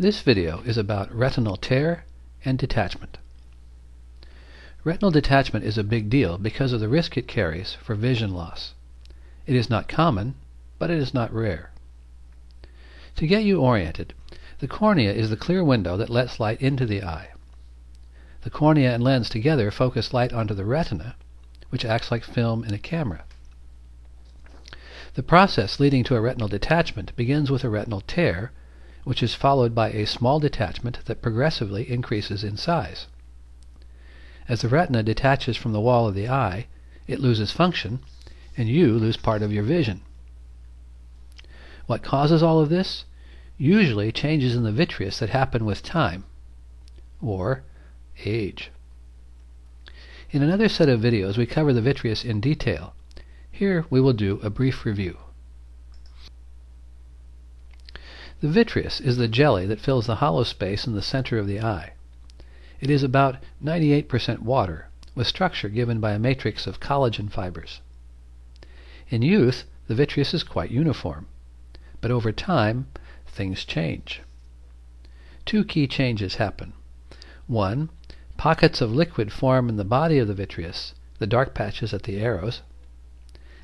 This video is about retinal tear and detachment. Retinal detachment is a big deal because of the risk it carries for vision loss. It is not common, but it is not rare. To get you oriented, the cornea is the clear window that lets light into the eye. The cornea and lens together focus light onto the retina, which acts like film in a camera. The process leading to a retinal detachment begins with a retinal tear, which is followed by a small detachment that progressively increases in size. As the retina detaches from the wall of the eye, it loses function, and you lose part of your vision. What causes all of this? Usually changes in the vitreous that happen with time, or age. In another set of videos we cover the vitreous in detail. Here we will do a brief review. The vitreous is the jelly that fills the hollow space in the center of the eye. It is about 98% water, with structure given by a matrix of collagen fibers. In youth, the vitreous is quite uniform, but over time, things change. Two key changes happen. One, pockets of liquid form in the body of the vitreous, the dark patches at the arrows.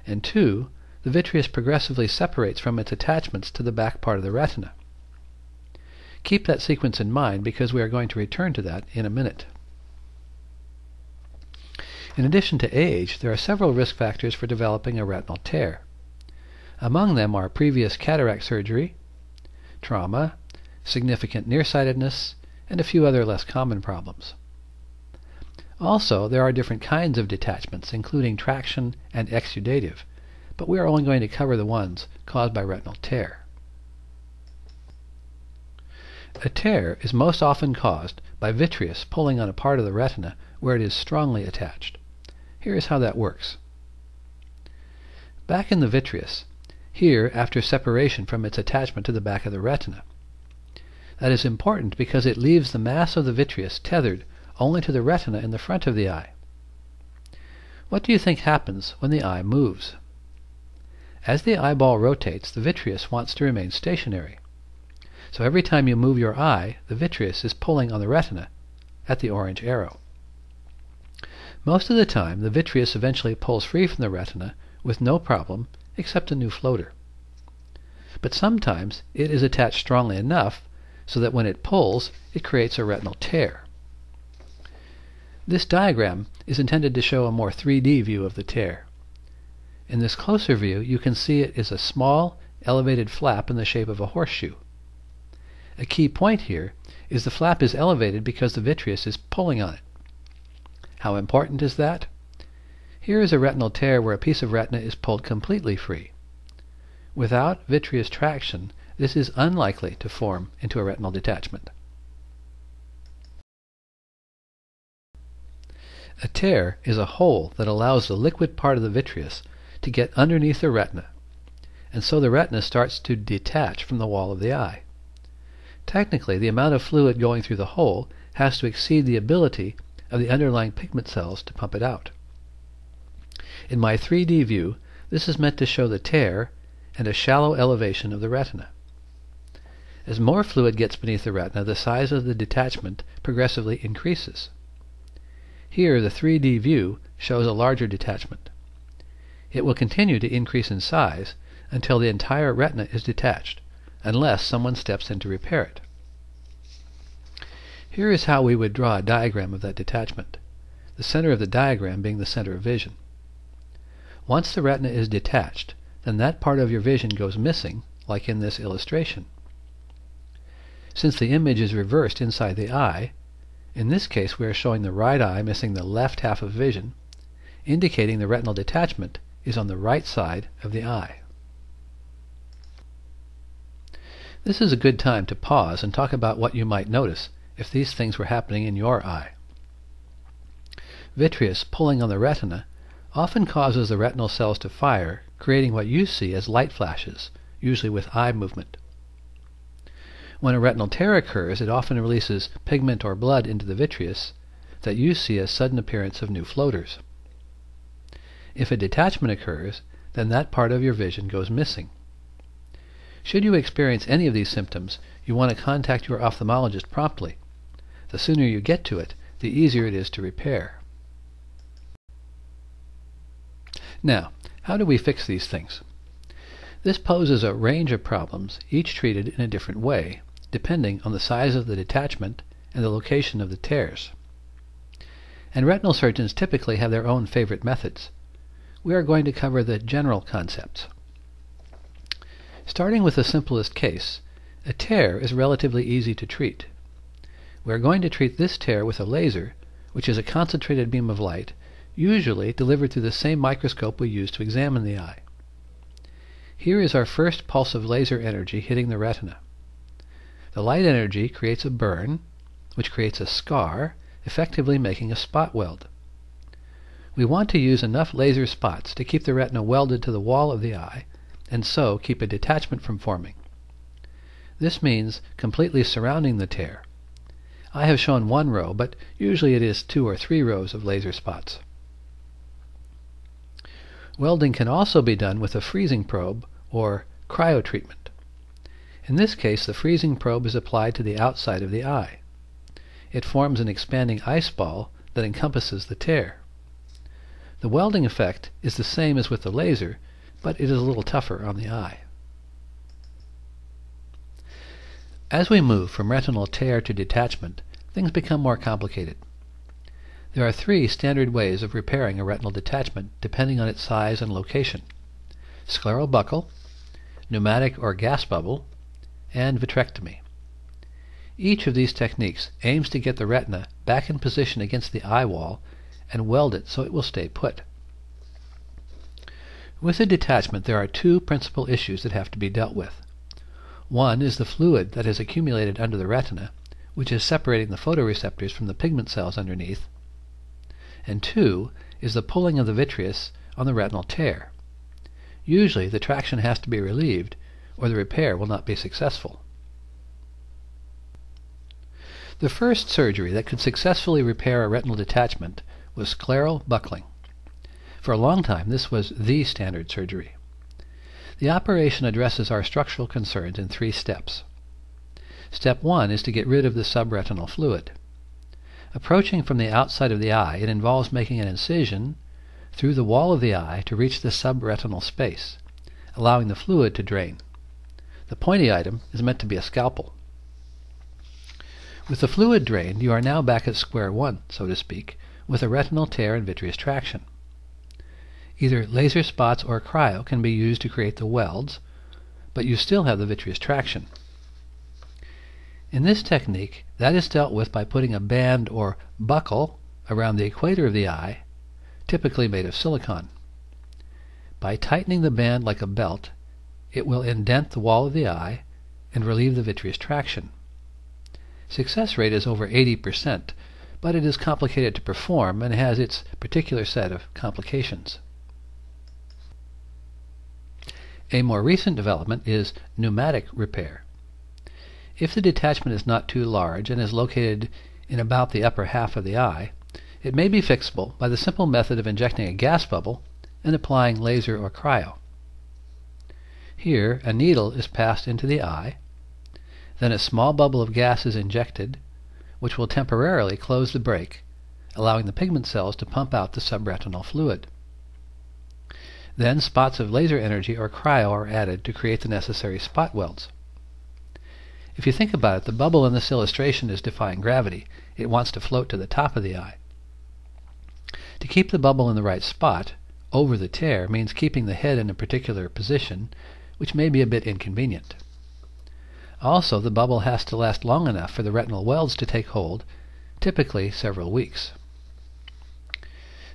And two, the vitreous progressively separates from its attachments to the back part of the retina. Keep that sequence in mind because we are going to return to that in a minute. In addition to age, there are several risk factors for developing a retinal tear. Among them are previous cataract surgery, trauma, significant nearsightedness, and a few other less common problems. Also, there are different kinds of detachments, including traction and exudative, but we are only going to cover the ones caused by retinal tear. A tear is most often caused by vitreous pulling on a part of the retina where it is strongly attached. Here is how that works. Back in the vitreous, here after separation from its attachment to the back of the retina. That is important because it leaves the mass of the vitreous tethered only to the retina in the front of the eye. What do you think happens when the eye moves? As the eyeball rotates, the vitreous wants to remain stationary. So every time you move your eye, the vitreous is pulling on the retina at the orange arrow. Most of the time, the vitreous eventually pulls free from the retina with no problem except a new floater. But sometimes it is attached strongly enough so that when it pulls, it creates a retinal tear. This diagram is intended to show a more 3D view of the tear. In this closer view, you can see it is a small, elevated flap in the shape of a horseshoe. A key point here is the flap is elevated because the vitreous is pulling on it. How important is that? Here is a retinal tear where a piece of retina is pulled completely free. Without vitreous traction, this is unlikely to form into a retinal detachment. A tear is a hole that allows the liquid part of the vitreous to get underneath the retina, and so the retina starts to detach from the wall of the eye. Technically, the amount of fluid going through the hole has to exceed the ability of the underlying pigment cells to pump it out. In my 3D view, this is meant to show the tear and a shallow elevation of the retina. As more fluid gets beneath the retina, the size of the detachment progressively increases. Here, the 3D view shows a larger detachment. It will continue to increase in size until the entire retina is detached unless someone steps in to repair it. Here is how we would draw a diagram of that detachment, the center of the diagram being the center of vision. Once the retina is detached, then that part of your vision goes missing, like in this illustration. Since the image is reversed inside the eye, in this case we are showing the right eye missing the left half of vision, indicating the retinal detachment is on the right side of the eye. This is a good time to pause and talk about what you might notice if these things were happening in your eye. Vitreous pulling on the retina often causes the retinal cells to fire, creating what you see as light flashes, usually with eye movement. When a retinal tear occurs, it often releases pigment or blood into the vitreous that you see as sudden appearance of new floaters. If a detachment occurs, then that part of your vision goes missing. Should you experience any of these symptoms, you want to contact your ophthalmologist promptly. The sooner you get to it, the easier it is to repair. Now, how do we fix these things? This poses a range of problems, each treated in a different way, depending on the size of the detachment and the location of the tears. And retinal surgeons typically have their own favorite methods. We are going to cover the general concepts. Starting with the simplest case, a tear is relatively easy to treat. We are going to treat this tear with a laser, which is a concentrated beam of light, usually delivered through the same microscope we use to examine the eye. Here is our first pulse of laser energy hitting the retina. The light energy creates a burn, which creates a scar, effectively making a spot weld. We want to use enough laser spots to keep the retina welded to the wall of the eye, and so keep a detachment from forming. This means completely surrounding the tear. I have shown one row, but usually it is two or three rows of laser spots. Welding can also be done with a freezing probe or cryotreatment. In this case, the freezing probe is applied to the outside of the eye. It forms an expanding ice ball that encompasses the tear. The welding effect is the same as with the laser, but it is a little tougher on the eye. As we move from retinal tear to detachment, things become more complicated. There are three standard ways of repairing a retinal detachment depending on its size and location scleral buckle, pneumatic or gas bubble, and vitrectomy. Each of these techniques aims to get the retina back in position against the eye wall and weld it so it will stay put. With a detachment, there are two principal issues that have to be dealt with. One is the fluid that has accumulated under the retina, which is separating the photoreceptors from the pigment cells underneath, and two is the pulling of the vitreous on the retinal tear. Usually the traction has to be relieved, or the repair will not be successful. The first surgery that could successfully repair a retinal detachment was scleral buckling. For a long time, this was the standard surgery. The operation addresses our structural concerns in three steps. Step 1 is to get rid of the subretinal fluid. Approaching from the outside of the eye, it involves making an incision through the wall of the eye to reach the subretinal space, allowing the fluid to drain. The pointy item is meant to be a scalpel. With the fluid drained, you are now back at square one, so to speak, with a retinal tear and vitreous traction. Either laser spots or cryo can be used to create the welds, but you still have the vitreous traction. In this technique, that is dealt with by putting a band or buckle around the equator of the eye, typically made of silicon. By tightening the band like a belt, it will indent the wall of the eye and relieve the vitreous traction. Success rate is over 80%, but it is complicated to perform and has its particular set of complications. A more recent development is pneumatic repair. If the detachment is not too large and is located in about the upper half of the eye, it may be fixable by the simple method of injecting a gas bubble and applying laser or cryo. Here, a needle is passed into the eye, then a small bubble of gas is injected, which will temporarily close the break, allowing the pigment cells to pump out the subretinal fluid. Then spots of laser energy or cryo are added to create the necessary spot welds. If you think about it, the bubble in this illustration is defying gravity. It wants to float to the top of the eye. To keep the bubble in the right spot, over the tear, means keeping the head in a particular position, which may be a bit inconvenient. Also, the bubble has to last long enough for the retinal welds to take hold, typically several weeks.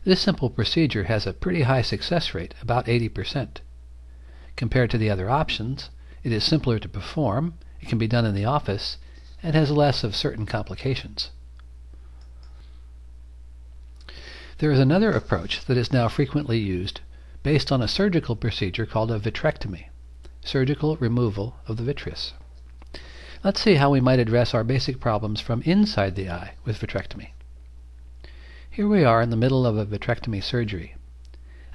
This simple procedure has a pretty high success rate, about 80%. Compared to the other options, it is simpler to perform it can be done in the office and has less of certain complications. There is another approach that is now frequently used based on a surgical procedure called a vitrectomy, surgical removal of the vitreous. Let's see how we might address our basic problems from inside the eye with vitrectomy. Here we are in the middle of a vitrectomy surgery.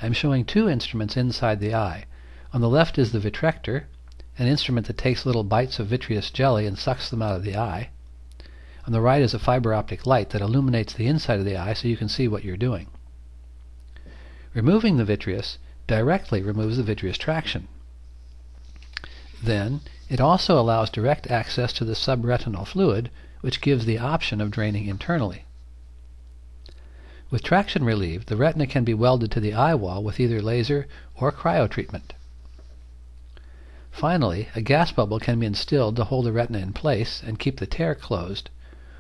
I'm showing two instruments inside the eye. On the left is the vitrector, an instrument that takes little bites of vitreous jelly and sucks them out of the eye. On the right is a fiber optic light that illuminates the inside of the eye so you can see what you're doing. Removing the vitreous directly removes the vitreous traction. Then, it also allows direct access to the subretinal fluid, which gives the option of draining internally. With traction relieved, the retina can be welded to the eye wall with either laser or cryotreatment. Finally, a gas bubble can be instilled to hold the retina in place and keep the tear closed,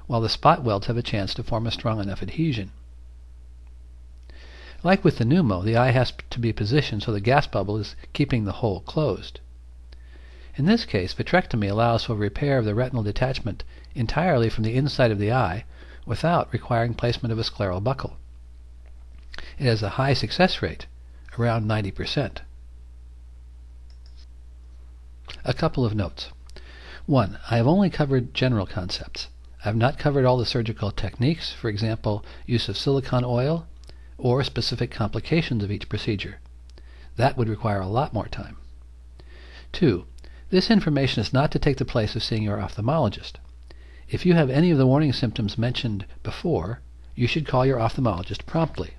while the spot welds have a chance to form a strong enough adhesion. Like with the pneumo, the eye has to be positioned so the gas bubble is keeping the hole closed. In this case, vitrectomy allows for repair of the retinal detachment entirely from the inside of the eye without requiring placement of a scleral buckle. It has a high success rate, around 90%. A couple of notes. 1. I have only covered general concepts. I have not covered all the surgical techniques, for example, use of silicone oil, or specific complications of each procedure. That would require a lot more time. 2. This information is not to take the place of seeing your ophthalmologist. If you have any of the warning symptoms mentioned before, you should call your ophthalmologist promptly.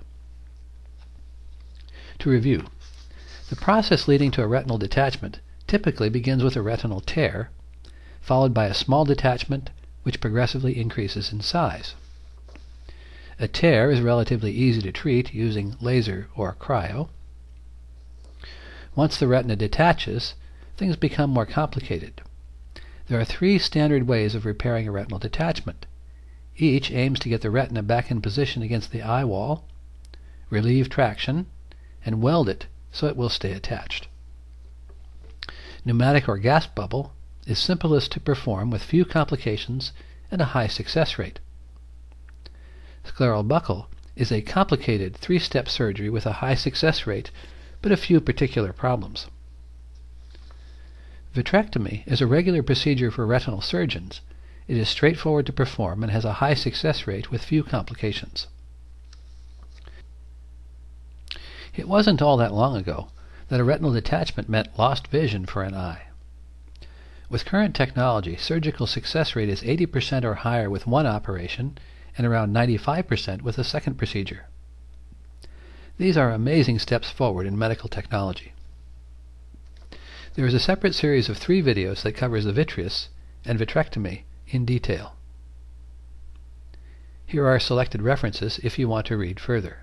To review, the process leading to a retinal detachment typically begins with a retinal tear, followed by a small detachment which progressively increases in size. A tear is relatively easy to treat using laser or cryo. Once the retina detaches, things become more complicated. There are three standard ways of repairing a retinal detachment. Each aims to get the retina back in position against the eye wall, relieve traction, and weld it so it will stay attached. Pneumatic or gas bubble is simplest to perform with few complications and a high success rate. Scleral buckle is a complicated three-step surgery with a high success rate but a few particular problems. Vitrectomy is a regular procedure for retinal surgeons. It is straightforward to perform and has a high success rate with few complications. It wasn't all that long ago that a retinal detachment meant lost vision for an eye. With current technology, surgical success rate is 80% or higher with one operation and around 95% with a second procedure. These are amazing steps forward in medical technology. There is a separate series of three videos that covers the vitreous and vitrectomy in detail. Here are selected references if you want to read further.